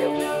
you.